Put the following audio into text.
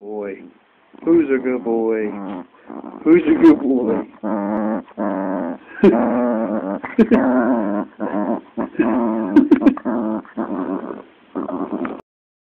boy? Who's a good boy? Who's a good boy?